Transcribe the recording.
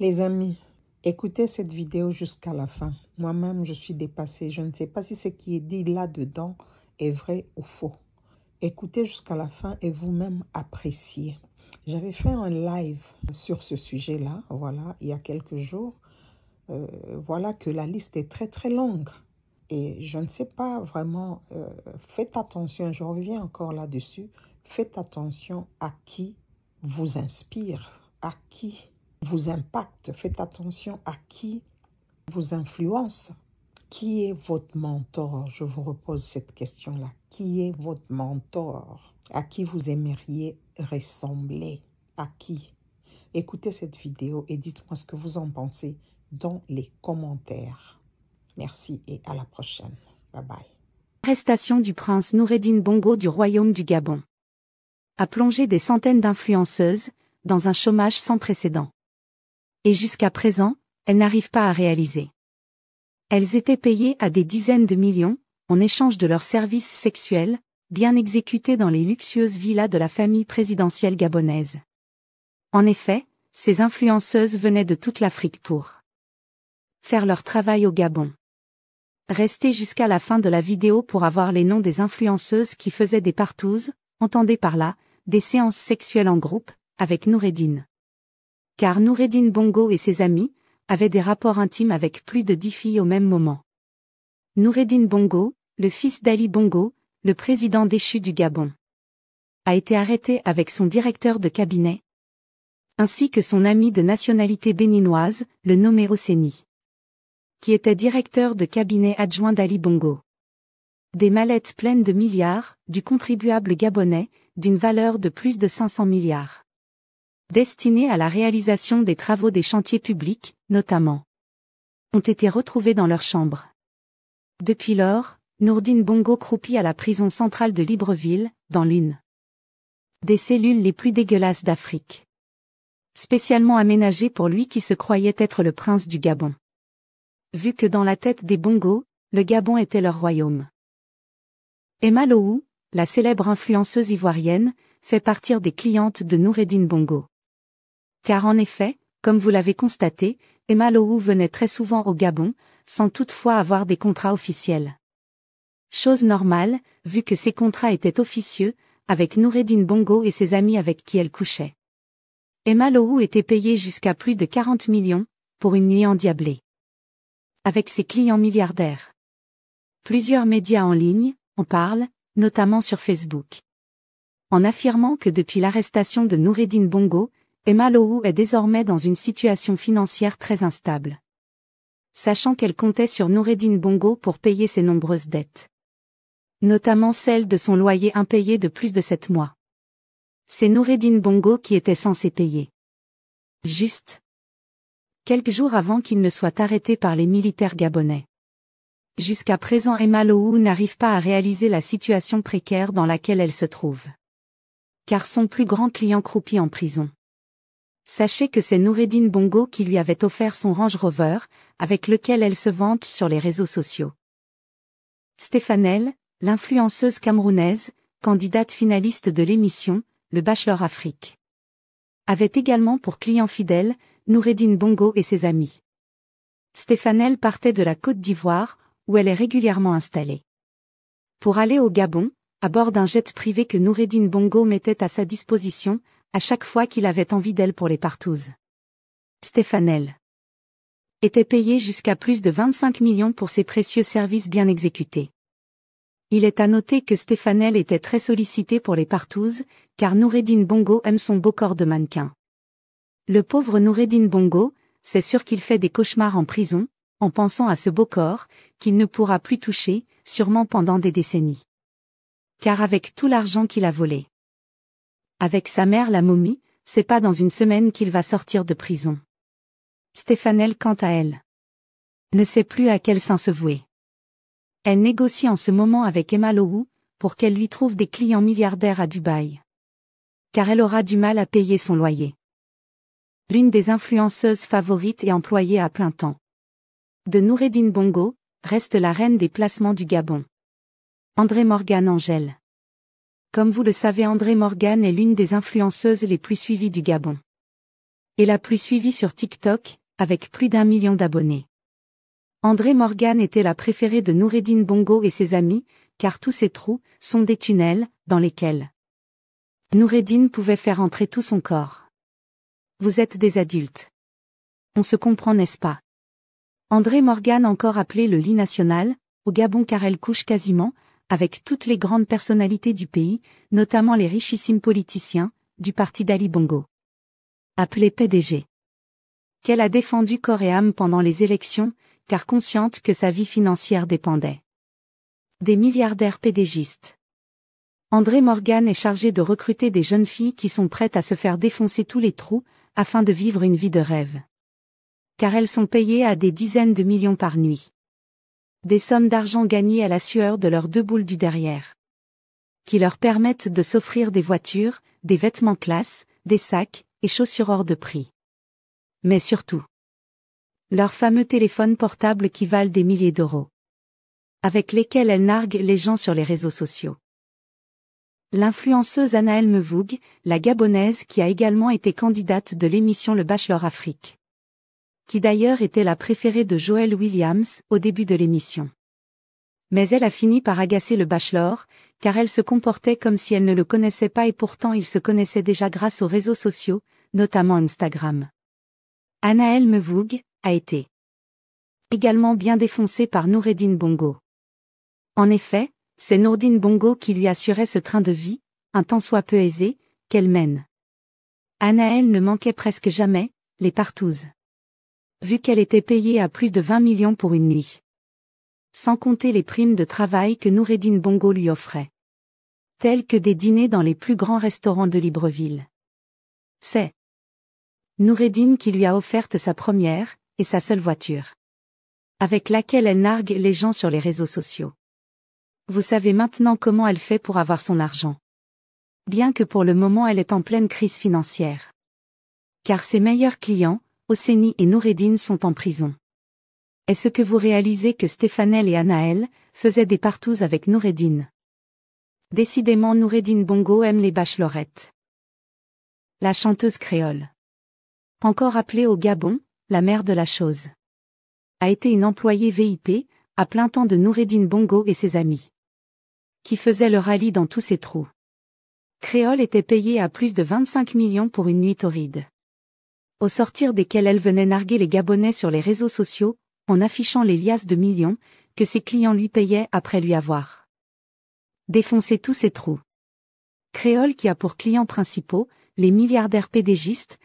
Les amis, écoutez cette vidéo jusqu'à la fin. Moi-même, je suis dépassée. Je ne sais pas si ce qui est dit là-dedans est vrai ou faux. Écoutez jusqu'à la fin et vous-même appréciez. J'avais fait un live sur ce sujet-là, voilà, il y a quelques jours. Euh, voilà que la liste est très très longue. Et je ne sais pas vraiment, euh, faites attention, je reviens encore là-dessus, faites attention à qui vous inspire, à qui vous impacte, faites attention à qui vous influence. Qui est votre mentor? Je vous repose cette question-là. Qui est votre mentor? À qui vous aimeriez ressembler? À qui? Écoutez cette vidéo et dites-moi ce que vous en pensez dans les commentaires. Merci et à la prochaine. Bye bye. Arrestation du prince Noureddin Bongo du royaume du Gabon. A plongé des centaines d'influenceuses dans un chômage sans précédent. Et jusqu'à présent, elles n'arrivent pas à réaliser. Elles étaient payées à des dizaines de millions, en échange de leurs services sexuels, bien exécutés dans les luxueuses villas de la famille présidentielle gabonaise. En effet, ces influenceuses venaient de toute l'Afrique pour faire leur travail au Gabon. Restez jusqu'à la fin de la vidéo pour avoir les noms des influenceuses qui faisaient des partouzes, entendez par là, des séances sexuelles en groupe, avec Noureddin. Car Noureddin Bongo et ses amis, avaient des rapports intimes avec plus de dix filles au même moment. Noureddin Bongo, le fils d'Ali Bongo, le président déchu du Gabon, a été arrêté avec son directeur de cabinet, ainsi que son ami de nationalité béninoise, le nommé Oseni qui était directeur de cabinet adjoint d'Ali Bongo. Des mallettes pleines de milliards, du contribuable gabonais, d'une valeur de plus de 500 milliards. Destinées à la réalisation des travaux des chantiers publics, notamment, ont été retrouvés dans leur chambre. Depuis lors, Nourdine Bongo croupit à la prison centrale de Libreville, dans l'une des cellules les plus dégueulasses d'Afrique. Spécialement aménagée pour lui qui se croyait être le prince du Gabon vu que dans la tête des Bongos, le Gabon était leur royaume. Emma Lowou, la célèbre influenceuse ivoirienne, fait partir des clientes de Noureddin Bongo. Car en effet, comme vous l'avez constaté, Emma Lowou venait très souvent au Gabon, sans toutefois avoir des contrats officiels. Chose normale, vu que ces contrats étaient officieux, avec Noureddin Bongo et ses amis avec qui elle couchait. Emma Lowou était payée jusqu'à plus de 40 millions, pour une nuit endiablée avec ses clients milliardaires. Plusieurs médias en ligne en parlent, notamment sur Facebook. En affirmant que depuis l'arrestation de Noureddin Bongo, Emma est désormais dans une situation financière très instable. Sachant qu'elle comptait sur Noureddin Bongo pour payer ses nombreuses dettes. Notamment celle de son loyer impayé de plus de sept mois. C'est Noureddin Bongo qui était censé payer. Juste quelques jours avant qu'il ne soit arrêté par les militaires gabonais. Jusqu'à présent Emma Lowou n'arrive pas à réaliser la situation précaire dans laquelle elle se trouve. Car son plus grand client croupit en prison. Sachez que c'est Noureddin Bongo qui lui avait offert son Range Rover, avec lequel elle se vante sur les réseaux sociaux. Stéphanelle, l'influenceuse camerounaise, candidate finaliste de l'émission, Le Bachelor Afrique, avait également pour client fidèle, Noureddin Bongo et ses amis. Stéphanelle partait de la Côte d'Ivoire, où elle est régulièrement installée. Pour aller au Gabon, à bord d'un jet privé que Noureddin Bongo mettait à sa disposition, à chaque fois qu'il avait envie d'elle pour les partouzes. Stéphanelle était payée jusqu'à plus de 25 millions pour ses précieux services bien exécutés. Il est à noter que Stéphanelle était très sollicitée pour les partouzes, car Noureddin Bongo aime son beau corps de mannequin. Le pauvre Noureddin Bongo, c'est sûr qu'il fait des cauchemars en prison, en pensant à ce beau corps, qu'il ne pourra plus toucher, sûrement pendant des décennies. Car avec tout l'argent qu'il a volé. Avec sa mère la momie, c'est pas dans une semaine qu'il va sortir de prison. Stéphanelle quant à elle. Ne sait plus à quel sein se vouer. Elle négocie en ce moment avec Emma Lowou, pour qu'elle lui trouve des clients milliardaires à Dubaï. Car elle aura du mal à payer son loyer l'une des influenceuses favorites et employée à plein temps. De Noureddin Bongo, reste la reine des placements du Gabon. André Morgan Angèle. Comme vous le savez André Morgan est l'une des influenceuses les plus suivies du Gabon. Et la plus suivie sur TikTok, avec plus d'un million d'abonnés. André Morgan était la préférée de Noureddin Bongo et ses amis, car tous ces trous sont des tunnels, dans lesquels Noureddin pouvait faire entrer tout son corps. Vous êtes des adultes. On se comprend, n'est-ce pas? André Morgan encore appelé le lit national, au Gabon car elle couche quasiment, avec toutes les grandes personnalités du pays, notamment les richissimes politiciens, du parti d'Ali Bongo. Appelé PDG. Qu'elle a défendu corps et âme pendant les élections, car consciente que sa vie financière dépendait. Des milliardaires pédégistes. André Morgan est chargé de recruter des jeunes filles qui sont prêtes à se faire défoncer tous les trous, afin de vivre une vie de rêve. Car elles sont payées à des dizaines de millions par nuit. Des sommes d'argent gagnées à la sueur de leurs deux boules du derrière. Qui leur permettent de s'offrir des voitures, des vêtements classe, des sacs, et chaussures hors de prix. Mais surtout, leurs fameux téléphones portables qui valent des milliers d'euros. Avec lesquels elles narguent les gens sur les réseaux sociaux. L'influenceuse Anaël Mevoug, la Gabonaise qui a également été candidate de l'émission Le Bachelor Afrique. Qui d'ailleurs était la préférée de Joël Williams au début de l'émission. Mais elle a fini par agacer le Bachelor, car elle se comportait comme si elle ne le connaissait pas et pourtant il se connaissait déjà grâce aux réseaux sociaux, notamment Instagram. Anaël Mevoug, a été également bien défoncé par Noureddin Bongo. En effet, c'est Nourdine Bongo qui lui assurait ce train de vie, un tant soit peu aisé, qu'elle mène. Anaël ne manquait presque jamais, les partouzes. Vu qu'elle était payée à plus de 20 millions pour une nuit. Sans compter les primes de travail que Noureddin Bongo lui offrait. Telles que des dîners dans les plus grands restaurants de Libreville. C'est Noureddin qui lui a offerte sa première, et sa seule voiture. Avec laquelle elle nargue les gens sur les réseaux sociaux. Vous savez maintenant comment elle fait pour avoir son argent. Bien que pour le moment elle est en pleine crise financière. Car ses meilleurs clients, Oseni et Noureddin sont en prison. Est-ce que vous réalisez que Stéphanel et Anaël faisaient des partous avec Noureddin Décidément Noureddin Bongo aime les bachelorettes. La chanteuse créole. Encore appelée au Gabon, la mère de la chose. A été une employée VIP, à plein temps de Noureddin Bongo et ses amis. Qui faisait le rallye dans tous ses trous. Créole était payée à plus de 25 millions pour une nuit torride. Au sortir desquelles elle venait narguer les Gabonais sur les réseaux sociaux, en affichant les liasses de millions, que ses clients lui payaient après lui avoir défoncé tous ses trous. Créole qui a pour clients principaux, les milliardaires pédégistes,